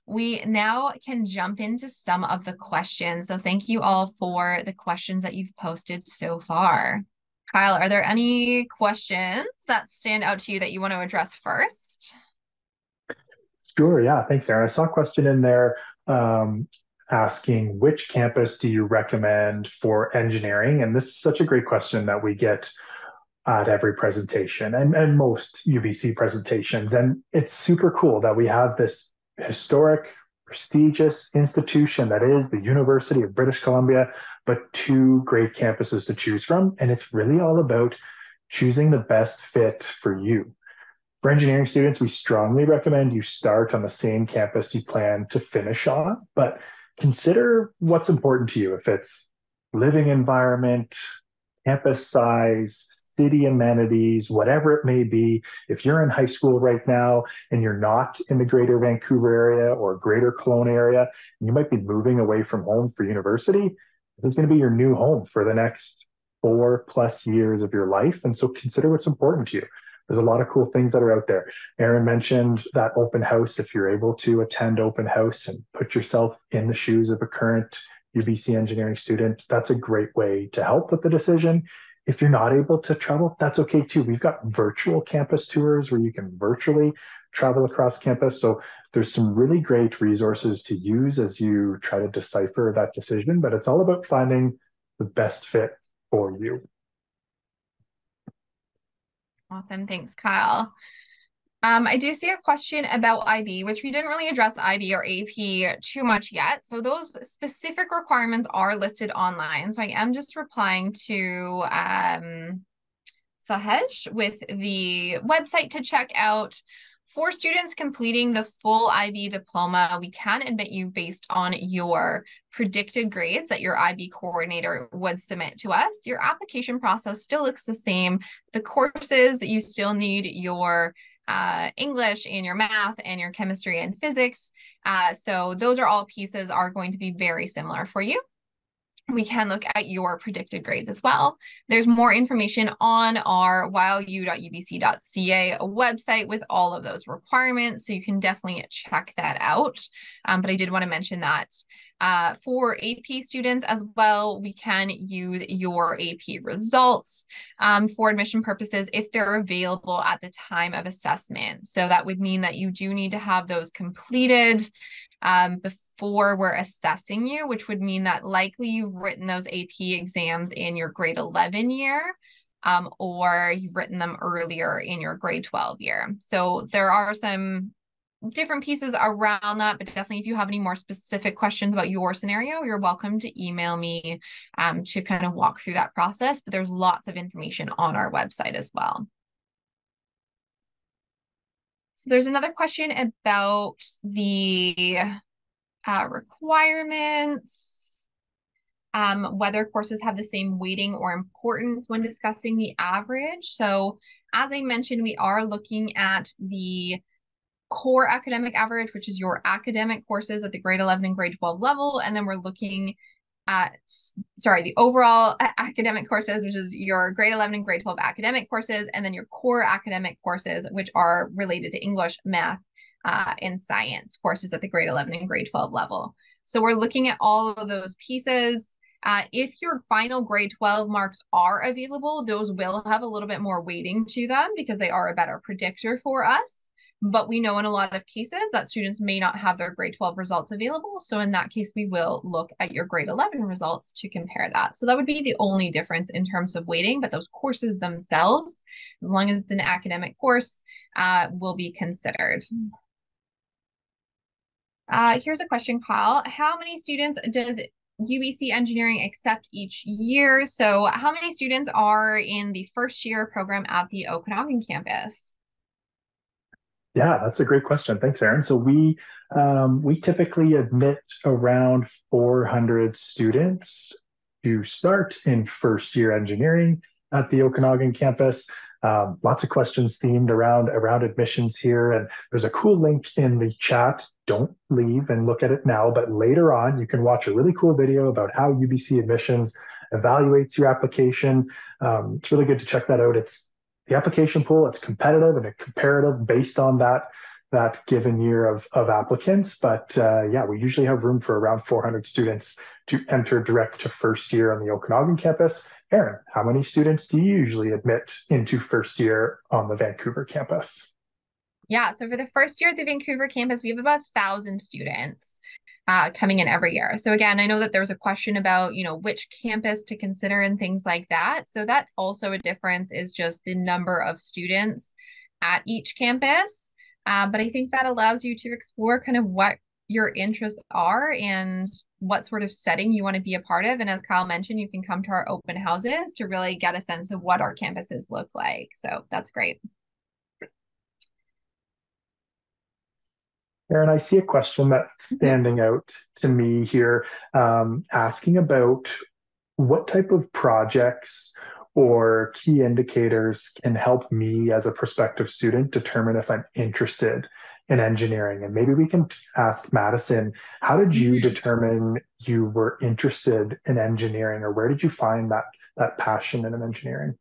we now can jump into some of the questions. So thank you all for the questions that you've posted so far. Kyle, are there any questions that stand out to you that you want to address first? Sure. Yeah. Thanks, Erin. I saw a question in there um, asking which campus do you recommend for engineering? And this is such a great question that we get at every presentation and, and most UBC presentations. And it's super cool that we have this historic, prestigious institution that is the University of British Columbia, but two great campuses to choose from. And it's really all about choosing the best fit for you. For engineering students, we strongly recommend you start on the same campus you plan to finish on, but consider what's important to you. If it's living environment, campus size, city amenities, whatever it may be. If you're in high school right now and you're not in the greater Vancouver area or greater Kelowna area, you might be moving away from home for university. This is going to be your new home for the next four plus years of your life. And so consider what's important to you. There's a lot of cool things that are out there. Erin mentioned that open house. If you're able to attend open house and put yourself in the shoes of a current UBC engineering student, that's a great way to help with the decision. If you're not able to travel, that's okay too. We've got virtual campus tours where you can virtually travel across campus. So there's some really great resources to use as you try to decipher that decision, but it's all about finding the best fit for you. Awesome. Thanks, Kyle. Um, I do see a question about IB, which we didn't really address IB or AP too much yet. So those specific requirements are listed online. So I am just replying to um, Sahej with the website to check out. For students completing the full IB diploma, we can admit you based on your predicted grades that your IB coordinator would submit to us. Your application process still looks the same. The courses, you still need your uh, English and your math and your chemistry and physics. Uh, so those are all pieces are going to be very similar for you we can look at your predicted grades as well. There's more information on our whyleu.ubc.ca website with all of those requirements. So you can definitely check that out. Um, but I did want to mention that uh, for AP students as well, we can use your AP results um, for admission purposes if they're available at the time of assessment. So that would mean that you do need to have those completed um, before before we're assessing you, which would mean that likely you've written those AP exams in your grade 11 year. Um, or you've written them earlier in your grade 12 year. So there are some different pieces around that, but definitely if you have any more specific questions about your scenario, you're welcome to email me um, to kind of walk through that process. But there's lots of information on our website as well. So there's another question about the uh, requirements, um, whether courses have the same weighting or importance when discussing the average. So as I mentioned, we are looking at the core academic average, which is your academic courses at the grade 11 and grade 12 level. And then we're looking at, sorry, the overall academic courses, which is your grade 11 and grade 12 academic courses, and then your core academic courses, which are related to English, math, uh, in science courses at the grade 11 and grade 12 level. So we're looking at all of those pieces. Uh, if your final grade 12 marks are available, those will have a little bit more weighting to them because they are a better predictor for us. But we know in a lot of cases that students may not have their grade 12 results available. So in that case, we will look at your grade 11 results to compare that. So that would be the only difference in terms of weighting, but those courses themselves, as long as it's an academic course, uh, will be considered. Uh, here's a question, Kyle. How many students does UBC Engineering accept each year? So how many students are in the first year program at the Okanagan campus? Yeah, that's a great question. Thanks, Erin. So we um, we typically admit around 400 students to start in first year engineering at the Okanagan campus. Um, lots of questions themed around around admissions here, and there's a cool link in the chat. Don't leave and look at it now, but later on you can watch a really cool video about how UBC admissions evaluates your application. Um, it's really good to check that out. It's the application pool. It's competitive and it's comparative based on that that given year of, of applicants. But uh, yeah, we usually have room for around 400 students to enter direct to first year on the Okanagan campus. Erin, how many students do you usually admit into first year on the Vancouver campus? Yeah, so for the first year at the Vancouver campus, we have about a 1,000 students. uh, coming in every year. So again, I know that there was a question about, you know, which campus to consider and things like that. So that's also a difference is just the number of students at each campus. Uh, but I think that allows you to explore kind of what your interests are and what sort of setting you want to be a part of. And as Kyle mentioned, you can come to our open houses to really get a sense of what our campuses look like. So that's great. Erin, I see a question that's mm-hmm. standing out to me here, um, asking about what type of projects or key indicators can help me as a prospective student determine if I'm interested in engineering. And maybe we can ask Madison, how did you mm-hmm. determine you were interested in engineering or where did you find that that passion in engineering?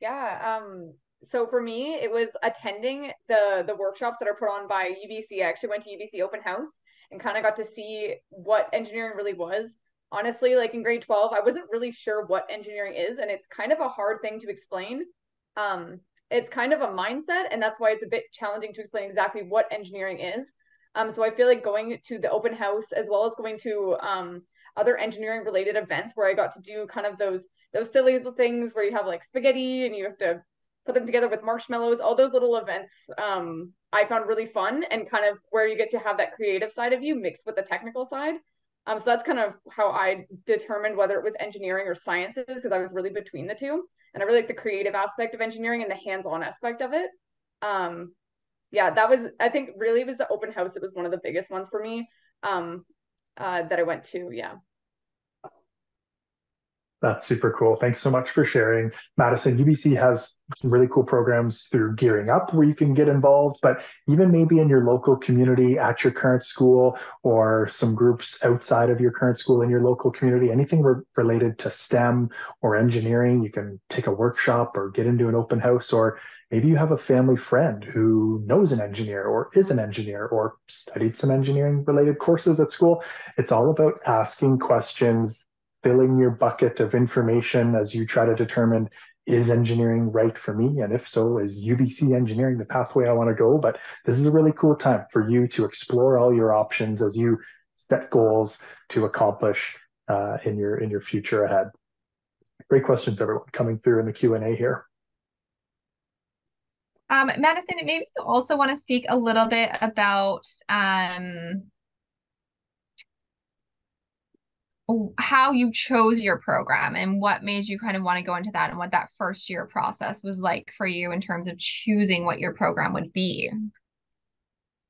Yeah, um, so for me, it was attending the the workshops that are put on by UBC. I actually went to UBC Open House and kind of got to see what engineering really was. Honestly, like in grade 12, I wasn't really sure what engineering is, and it's kind of a hard thing to explain. Um, it's kind of a mindset, and that's why it's a bit challenging to explain exactly what engineering is. Um, so I feel like going to the open house as well as going to um, other engineering related events where I got to do kind of those those silly little things where you have like spaghetti and you have to put them together with marshmallows, all those little events um, I found really fun and kind of where you get to have that creative side of you mixed with the technical side. Um, so that's kind of how I determined whether it was engineering or sciences because I was really between the two. And I really like the creative aspect of engineering and the hands-on aspect of it. Um, yeah, that was, I think really was the open house that was one of the biggest ones for me um, uh, that I went to. Yeah. That's super cool. Thanks so much for sharing. Madison, UBC has some really cool programs through Gearing Up where you can get involved, but even maybe in your local community at your current school or some groups outside of your current school in your local community, anything re- related to STEM or engineering, you can take a workshop or get into an open house, or maybe you have a family friend who knows an engineer or is an engineer or studied some engineering related courses at school. It's all about asking questions filling your bucket of information as you try to determine is engineering right for me? And if so, is UBC engineering the pathway I want to go? But this is a really cool time for you to explore all your options as you set goals to accomplish uh, in your in your future ahead. Great questions, everyone, coming through in the Q and A here. Um, Madison, maybe you also want to speak a little bit about um, how you chose your program and what made you kind of want to go into that and what that first year process was like for you in terms of choosing what your program would be.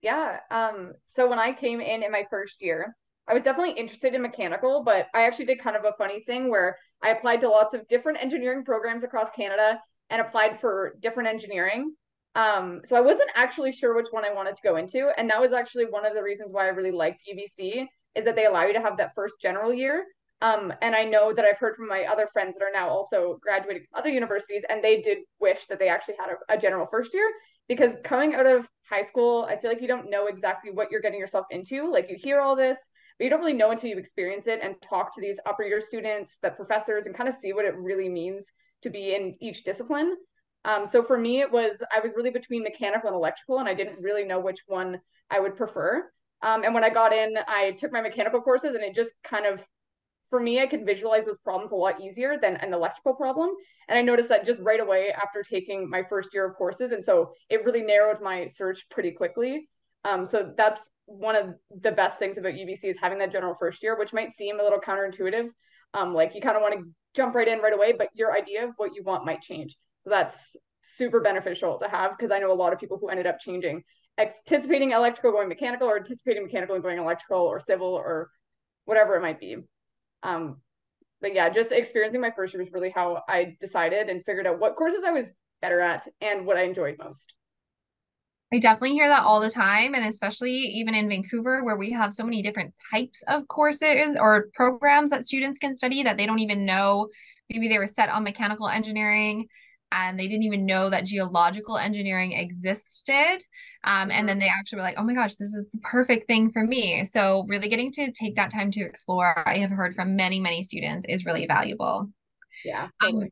Yeah. Um, so when I came in in my first year, I was definitely interested in mechanical, but I actually did kind of a funny thing where I applied to lots of different engineering programs across Canada and applied for different engineering. Um, so I wasn't actually sure which one I wanted to go into. And that was actually one of the reasons why I really liked UBC is that they allow you to have that first general year. Um, and I know that I've heard from my other friends that are now also graduating from other universities, and they did wish that they actually had a, a general first year because coming out of high school, I feel like you don't know exactly what you're getting yourself into. Like you hear all this, but you don't really know until you experience it and talk to these upper year students, the professors, and kind of see what it really means to be in each discipline. Um, so for me, it was I was really between mechanical and electrical, and I didn't really know which one I would prefer. Um, and when I got in, I took my mechanical courses and it just kind of, for me, I can visualize those problems a lot easier than an electrical problem. And I noticed that just right away after taking my first year of courses. And so it really narrowed my search pretty quickly. Um, so that's one of the best things about UBC is having that general first year, which might seem a little counterintuitive. Um, like you kind of want to jump right in right away, but your idea of what you want might change. So that's super beneficial to have because I know a lot of people who ended up changing anticipating electrical going mechanical or anticipating mechanical and going electrical or civil or whatever it might be. Um, but yeah, just experiencing my first year was really how I decided and figured out what courses I was better at and what I enjoyed most. I definitely hear that all the time. And especially even in Vancouver, where we have so many different types of courses or programs that students can study that they don't even know. Maybe they were set on mechanical engineering and they didn't even know that geological engineering existed. Um, and then mm-hmm. they actually were like, oh my gosh, this is the perfect thing for me. So, really getting to take that time to explore, I have heard from many, many students, is really valuable. Yeah. Totally. Um,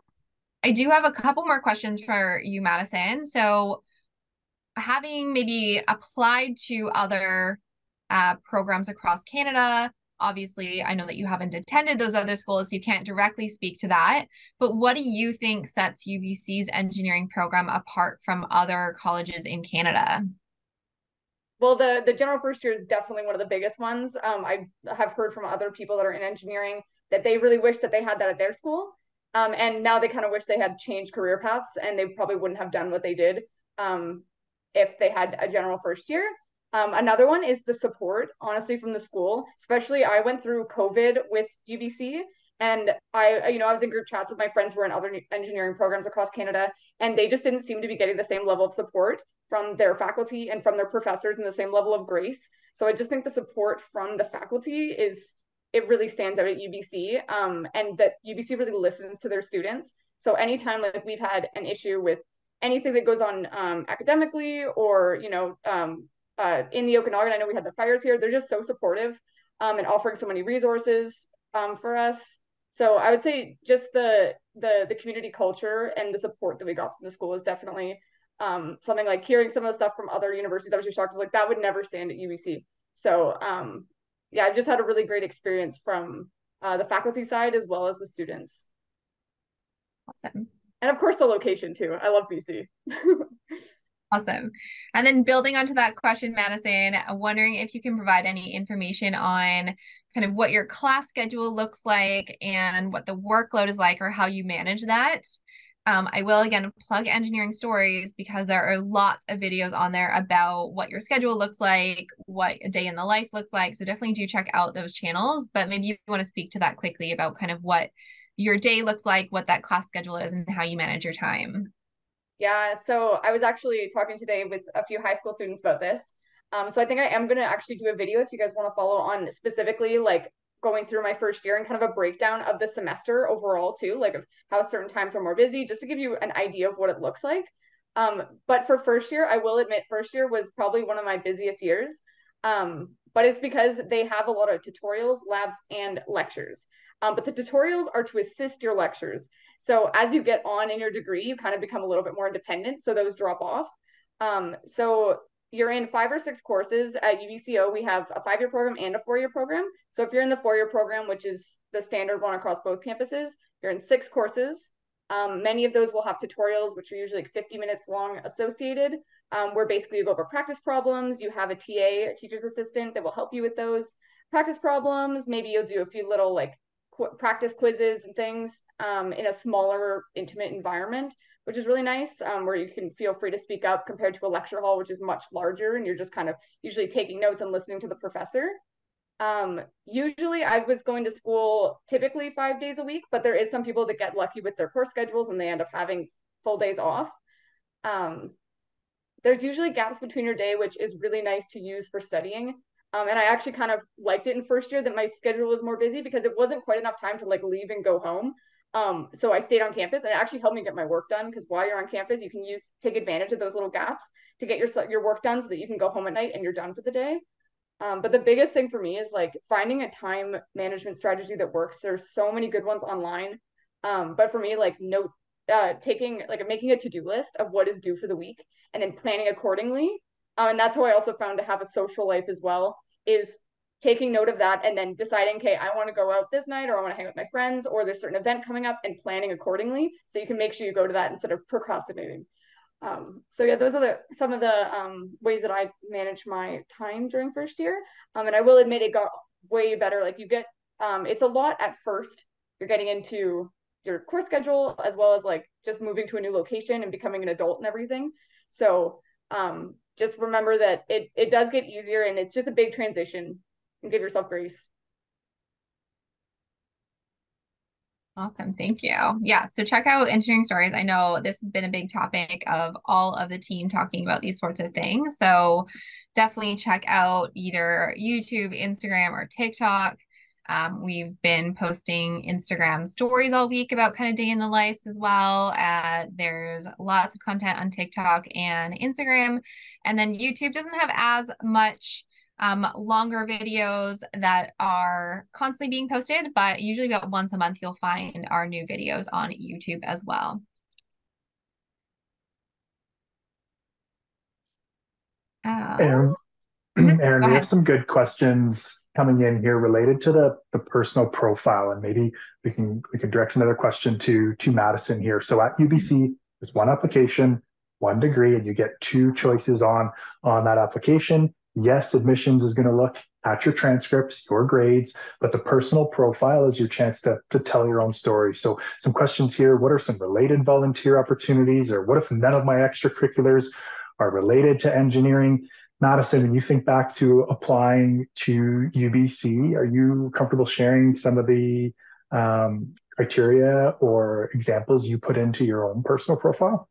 I do have a couple more questions for you, Madison. So, having maybe applied to other uh, programs across Canada. Obviously, I know that you haven't attended those other schools, so you can't directly speak to that. But what do you think sets UBC's engineering program apart from other colleges in Canada? Well, the the general first year is definitely one of the biggest ones. Um, I have heard from other people that are in engineering that they really wish that they had that at their school. Um, and now they kind of wish they had changed career paths and they probably wouldn't have done what they did um, if they had a general first year. Um, another one is the support, honestly, from the school. Especially, I went through COVID with UBC, and I, you know, I was in group chats with my friends who were in other engineering programs across Canada, and they just didn't seem to be getting the same level of support from their faculty and from their professors and the same level of grace. So I just think the support from the faculty is it really stands out at UBC, um, and that UBC really listens to their students. So anytime like we've had an issue with anything that goes on um, academically or you know um, uh, in the Okanagan. I know we had the fires here. They're just so supportive um, and offering so many resources um, for us. So I would say just the the the community culture and the support that we got from the school is definitely um, something like hearing some of the stuff from other universities. I was just shocked. I was like, that would never stand at UBC. So um, yeah, I just had a really great experience from uh, the faculty side as well as the students. Awesome. And of course, the location too. I love BC. [LAUGHS] Awesome. And then building onto that question, Madison, wondering if you can provide any information on kind of what your class schedule looks like and what the workload is like or how you manage that. Um, I will again plug engineering stories because there are lots of videos on there about what your schedule looks like, what a day in the life looks like. So definitely do check out those channels. But maybe you want to speak to that quickly about kind of what your day looks like, what that class schedule is, and how you manage your time. Yeah, so I was actually talking today with a few high school students about this. Um, so I think I am going to actually do a video if you guys want to follow on specifically like going through my first year and kind of a breakdown of the semester overall too, like of how certain times are more busy, just to give you an idea of what it looks like. Um, but for first year, I will admit first year was probably one of my busiest years. Um, but it's because they have a lot of tutorials, labs, and lectures. Um, but the tutorials are to assist your lectures. So as you get on in your degree, you kind of become a little bit more independent. So those drop off. Um, so you're in five or six courses at UBCO. We have a five-year program and a four-year program. So if you're in the four-year program, which is the standard one across both campuses, you're in six courses. Um, many of those will have tutorials, which are usually like 50 minutes long associated, um, where basically you go over practice problems. You have a TA, a teacher's assistant, that will help you with those practice problems. Maybe you'll do a few little like qu- practice quizzes and things um, in a smaller, intimate environment, which is really nice, um, where you can feel free to speak up compared to a lecture hall, which is much larger, and you're just kind of usually taking notes and listening to the professor. Um, usually, I was going to school typically five days a week, but there is some people that get lucky with their course schedules and they end up having full days off. Um, there's usually gaps between your day, which is really nice to use for studying. Um, and I actually kind of liked it in first year that my schedule was more busy because it wasn't quite enough time to like leave and go home. Um, so I stayed on campus and it actually helped me get my work done because while you're on campus, you can use take advantage of those little gaps to get your your work done so that you can go home at night and you're done for the day. Um, but the biggest thing for me is like finding a time management strategy that works. There's so many good ones online. Um, but for me, like note uh, taking like making a to-do list of what is due for the week and then planning accordingly um, and that's how I also found to have a social life as well is taking note of that and then deciding, okay, I want to go out this night or I want to hang with my friends or there's certain event coming up and planning accordingly. So you can make sure you go to that instead of procrastinating. Um, so yeah, those are the some of the um, ways that I manage my time during first year. Um, and I will admit it got way better. Like you get, um, it's a lot at first. You're getting into your course schedule as well as like just moving to a new location and becoming an adult and everything. So um, just remember that it it does get easier and it's just a big transition and give yourself grace. Awesome. Thank you. Yeah. So check out engineering stories. I know this has been a big topic of all of the team talking about these sorts of things. So definitely check out either YouTube, Instagram, or TikTok. Um, we've been posting Instagram stories all week about kind of day in the lives as well. Uh, there's lots of content on TikTok and Instagram. And then YouTube doesn't have as much um, longer videos that are constantly being posted, but usually about once a month, you'll find our new videos on YouTube as well. Uh, Mm-hmm. Erin, we have some good questions coming in here related to the, the personal profile, and maybe we can we can direct another question to to Madison here. So at UBC, there's one application, one degree, and you get two choices on on that application. Yes, admissions is going to look at your transcripts, your grades, but the personal profile is your chance to, to tell your own story. So, some questions here What are some related volunteer opportunities, or what if none of my extracurriculars are related to engineering? Madison, when you think back to applying to UBC, are you comfortable sharing some of the um, criteria or examples you put into your own personal profile?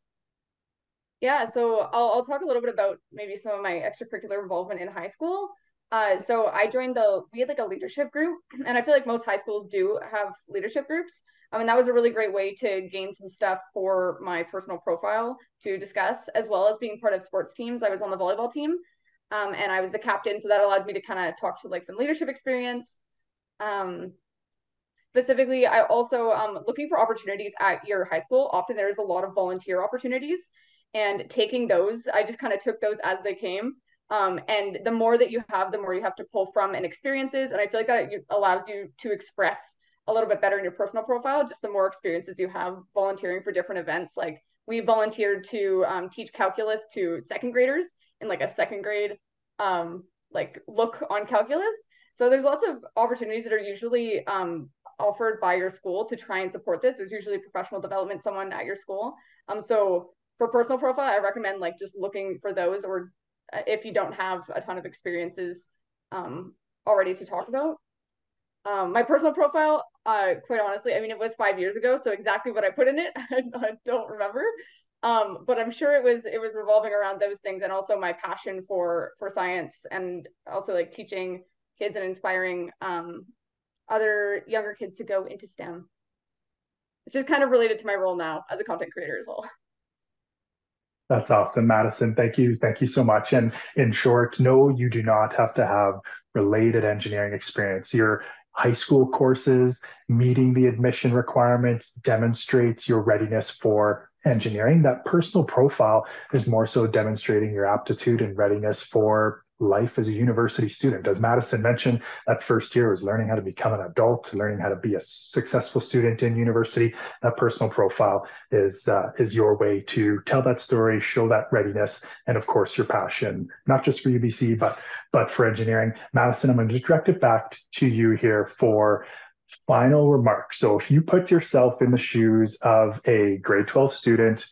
Yeah, so I'll, I'll talk a little bit about maybe some of my extracurricular involvement in high school. Uh, so I joined the, we had like a leadership group, [CLEARS THROAT] and I feel like most high schools do have leadership groups. I mean, that was a really great way to gain some stuff for my personal profile to discuss, as well as being part of sports teams. I was on the volleyball team, um, and I was the captain, so that allowed me to kind of talk to like some leadership experience. Um, specifically, I also um looking for opportunities at your high school. Often there's a lot of volunteer opportunities, and taking those, I just kind of took those as they came. Um, and the more that you have, the more you have to pull from and experiences. And I feel like that allows you to express a little bit better in your personal profile, just the more experiences you have volunteering for different events. Like we volunteered to um, teach calculus to second graders in like a second grade um, like look on calculus. So there's lots of opportunities that are usually um, offered by your school to try and support this. There's usually professional development someone at your school. Um, so for personal profile, I recommend like just looking for those or uh, if you don't have a ton of experiences um, already to talk about. Um, my personal profile, uh, quite honestly, I mean, it was five years ago, so exactly what I put in it, [LAUGHS] I don't remember. Um, but I'm sure it was it was revolving around those things, and also my passion for for science, and also like teaching kids and inspiring um, other younger kids to go into STEM, which is kind of related to my role now as a content creator as well. That's awesome, Madison. Thank you. Thank you so much. And in short, no, you do not have to have related engineering experience. Your high school courses, meeting the admission requirements demonstrates your readiness for engineering. That personal profile is more so demonstrating your aptitude and readiness for life as a university student. As Madison mentioned, that first year was learning how to become an adult, learning how to be a successful student in university. That personal profile is uh, is your way to tell that story, show that readiness, and of course your passion, not just for UBC, but but for engineering. Madison, I'm going to direct it back to you here for final remarks. So if you put yourself in the shoes of a grade 12 student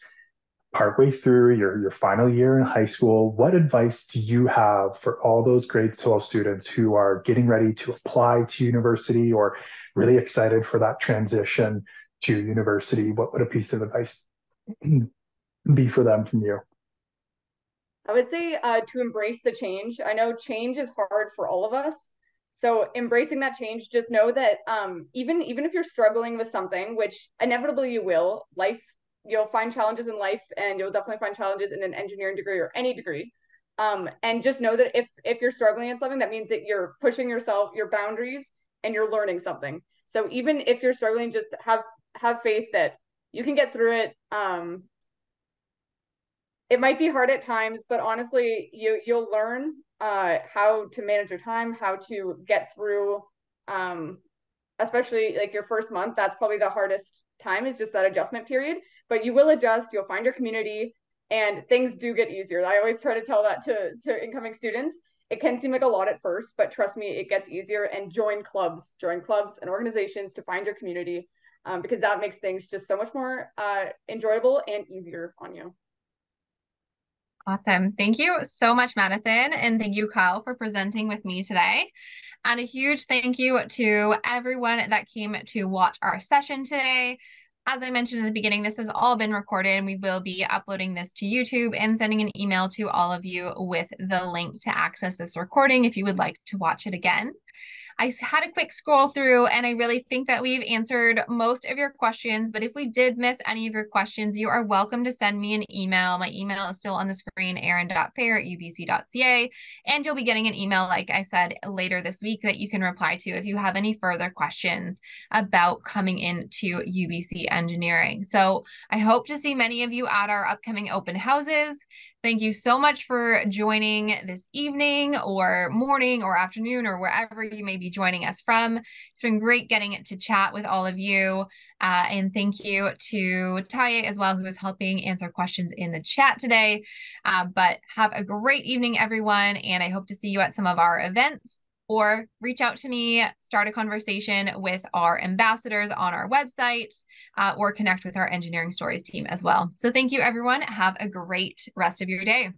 partway through your, your final year in high school, what advice do you have for all those grade 12 students who are getting ready to apply to university or really excited for that transition to university? What would a piece of advice [CLEARS THROAT] be for them from you? I would say uh, to embrace the change. I know change is hard for all of us. So embracing that change, just know that um, even even if you're struggling with something, which inevitably you will, life you'll find challenges in life and you'll definitely find challenges in an engineering degree or any degree. Um, and just know that if if you're struggling in something that means that you're pushing yourself your boundaries and you're learning something. So even if you're struggling just have have faith that you can get through it. Um, it might be hard at times but honestly you you'll learn uh, how to manage your time how to get through um, especially like your first month that's probably the hardest time is just that adjustment period. But you will adjust you'll find your community and things do get easier. I always try to tell that to to incoming students. It can seem like a lot at first but trust me it gets easier and join clubs join clubs and organizations to find your community um, because that makes things just so much more uh, enjoyable and easier on you Awesome. Thank you so much, Madison. And thank you, Kyle, for presenting with me today. And a huge thank you to everyone that came to watch our session today. As I mentioned in the beginning, this has all been recorded and we will be uploading this to YouTube and sending an email to all of you with the link to access this recording if you would like to watch it again. I had a quick scroll through and I really think that we've answered most of your questions. But if we did miss any of your questions, you are welcome to send me an email. My email is still on the screen, erin.fair at ubc.ca. And you'll be getting an email, like I said, later this week that you can reply to if you have any further questions about coming into UBC engineering. So I hope to see many of you at our upcoming open houses. Thank you so much for joining this evening or morning or afternoon or wherever you may be joining us from. It's been great getting to chat with all of you. Uh, and thank you to Taye as well, who is helping answer questions in the chat today. Uh, but have a great evening, everyone. And I hope to see you at some of our events or reach out to me, start a conversation with our ambassadors on our website, uh, or connect with our engineering stories team as well. So thank you, everyone. Have a great rest of your day.